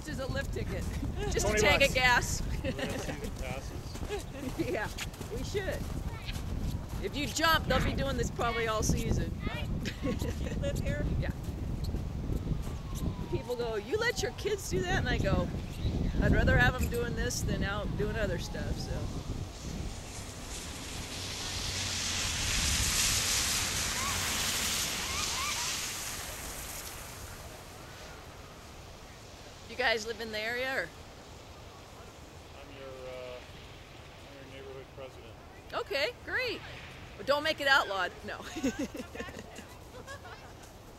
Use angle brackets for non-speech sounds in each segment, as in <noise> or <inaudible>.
much is a lift ticket? <laughs> Just a 20 tank of gas. <laughs> Yeah, we should. If you jump, they'll be doing this probably all season. You live here? Yeah. People go, you let your kids do that? And I go, I'd rather have them doing this than out doing other stuff, so. Guys live in the area or? I'm your, uh, I'm your neighborhood president. Okay, great. But don't make it outlawed. No. <laughs>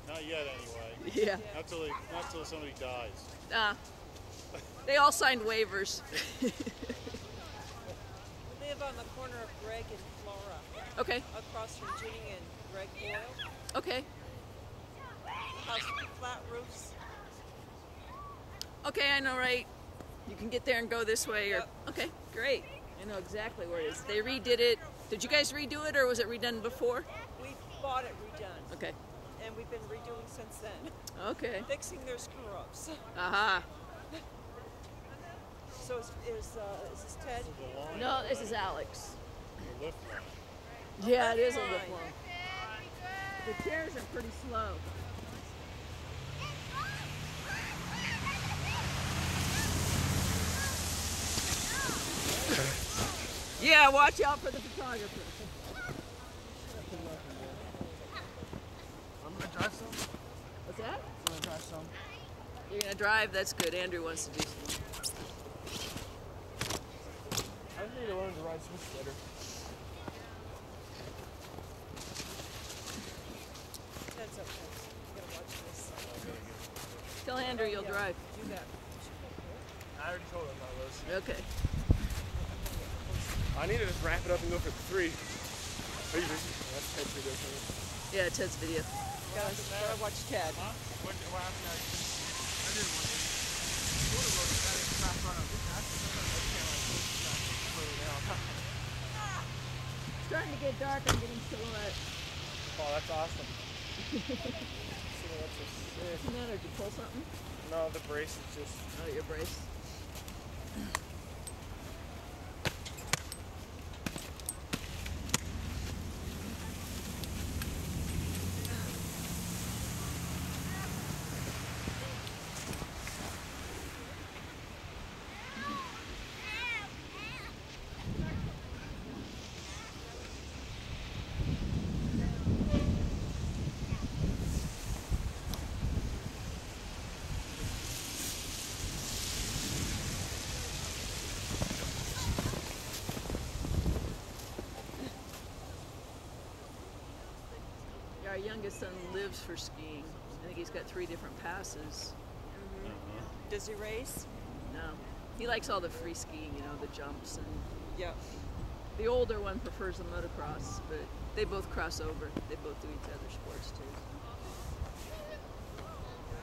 Not yet, anyway. yeah. Not till, they, not till somebody dies. Uh, they all signed waivers. <laughs> We live on the corner of Greg and Flora, okay, across from Ginny and Greg Boyle. okay. House with flat roofs. Okay, I know, right? You can get there and go this way, or Yep. okay, great. I know exactly where it is. They redid it. Did you guys redo it, or was it redone before? We bought it redone, Okay, and we've been redoing since then, okay. fixing their screw ups. Aha. <laughs> So is, is, uh, is this Ted? The No, this is Alex. the lift line. Yeah, it is a lift line. The chairs are pretty slow. Yeah, watch out for the photographer. I'm gonna drive some. What's that? I'm gonna drive some. You're gonna drive? That's good. Andrew wants to do some. I need to learn to ride switch better. Ted's up next. You gotta watch this. Tell Andrew you'll Yeah, drive. Do that. I already told him I was. Okay. I need to just wrap it up and go for three. Are you busy? That's Ted's video. for. Yeah, Ted's video. Gotta, gotta watch Ted. What, what happened? I, I didn't want to. Sort of was that it's not front of this. I just I can't like push that further down. It's starting to get dark. I'm getting silhouette. Oh, that's awesome. <laughs> so that's just sick. What's the matter? Did you pull something? No, the brace is just. Oh, your brace. Yeah, our youngest son lives for skiing. I think he's got three different passes. Mm-hmm. Does he race? No, he likes all the free skiing, you know, the jumps, and Yep. the older one prefers the motocross. But they both cross over. They both do each other's sports too.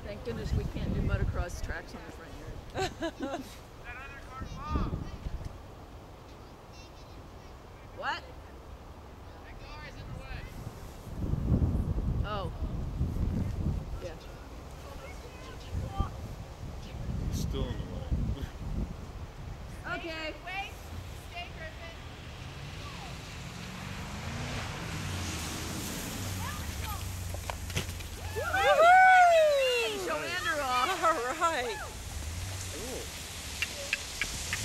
Thank goodness we can't do motocross tracks on the front yard. <laughs> what? Oh. Yeah. Still in the way. Okay. Wait, stay Griffin. Show Andrew off. All right.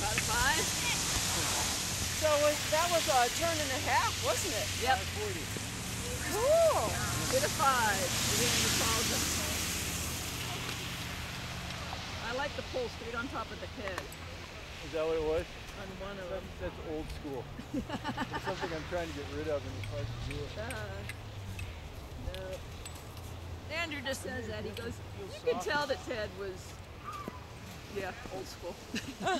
Out of five. So was, that was a turn and a half, wasn't it? Yep. Cool. Hit a five. We're getting the. I like the pull straight on top of the head Is that what it was? on one of them. That's, that's old school. it's something I'm trying to get rid of, and it's hard to do it. Uh, no. Andrew just says that. He goes, you could tell that Ted was, yeah, old school. yeah. <laughs>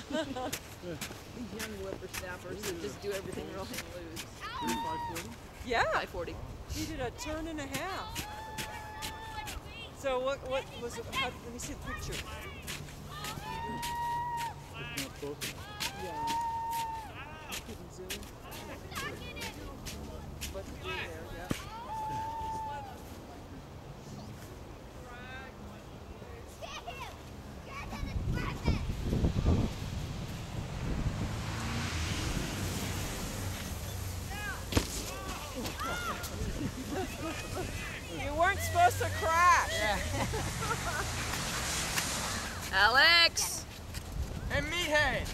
young whippersnappers that just do everything real hang loose. Yeah. 540. He did a turn and a half. So what what was it? How, let me see the picture. Yeah. To crash. Yeah. <laughs> Alex! and meathead.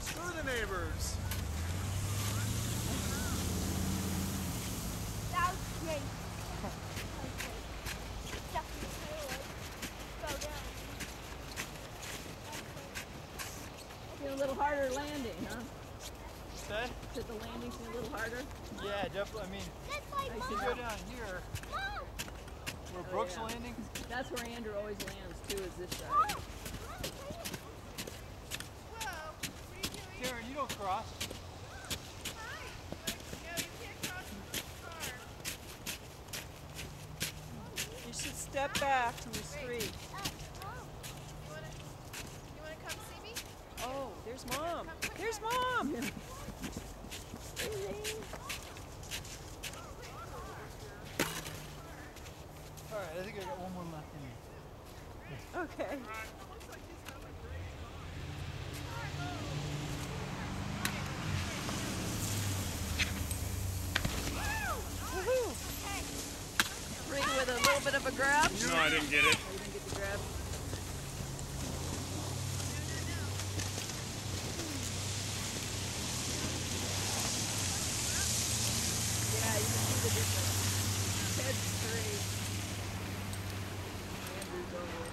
Screw the neighbors. That was great. Stuck in the toilet. Fell down. Been a little harder landing, huh? That? Did the landing a little harder? Yeah, definitely. I mean, That's like I if you go down here, Mom. where Brooks oh, yeah. landing, That's where Andrew always lands too, is this side. Whoa. You? Karen, you don't cross. You can't cross the car. You should step back from the street. You wanna, come see me? Oh, there's mom. There's mom. <laughs> <laughs> All right, I think I got one more left in me. Okay. Woohoo! Rig with a little bit of a grab. No, I didn't get it. Oh, you didn't get the grab? Yeah, you can see the difference. Ted's straight. Andrew's over.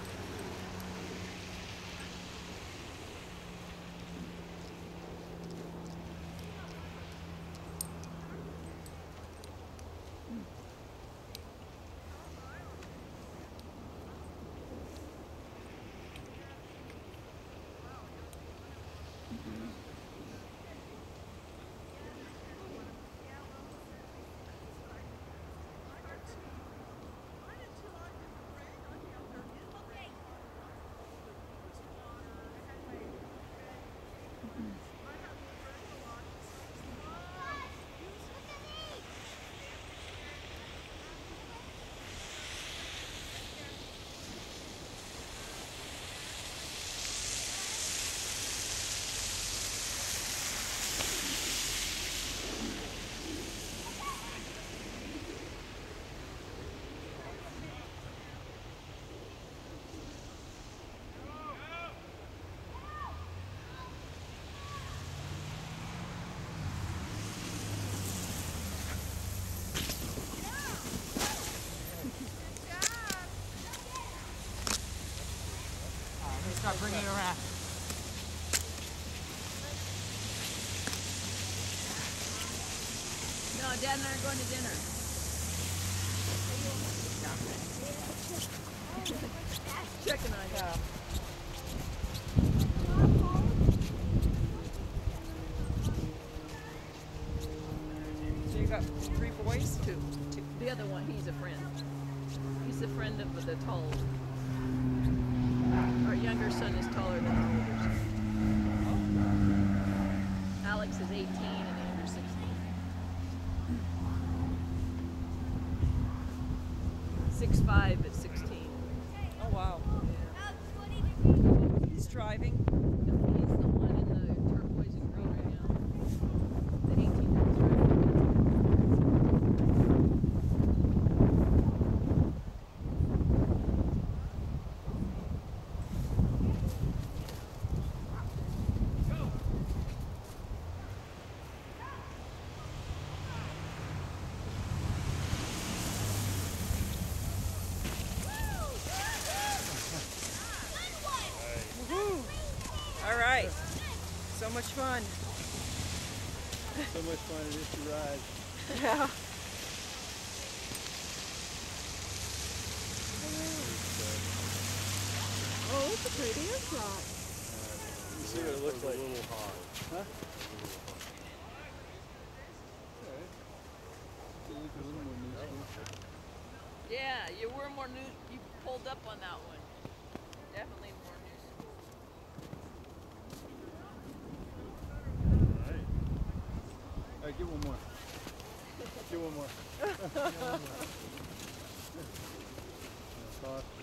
All right, let's start bringing it around. Uh, no, Dad and I are going to dinner. Checking on you. So you got three boys? Two. Two. The other one, he's a friend. He's a friend of the tall. Our younger son is taller than our older son. Alex is 18 and Andrew's 16. Six five at 16. Oh wow. He's driving. He's the one in the turquoise and green right now. The 18 that's right. Woohoo! All right. So much fun. So much fun it is to ride. Yeah. Oh, it's a pretty aircraft. You see what it looks like? A little hard. Huh? Yeah, you were more new. You pulled up on that one. Definitely more news. Alright. All right, get one more. Get one more. <laughs> Toss. <laughs>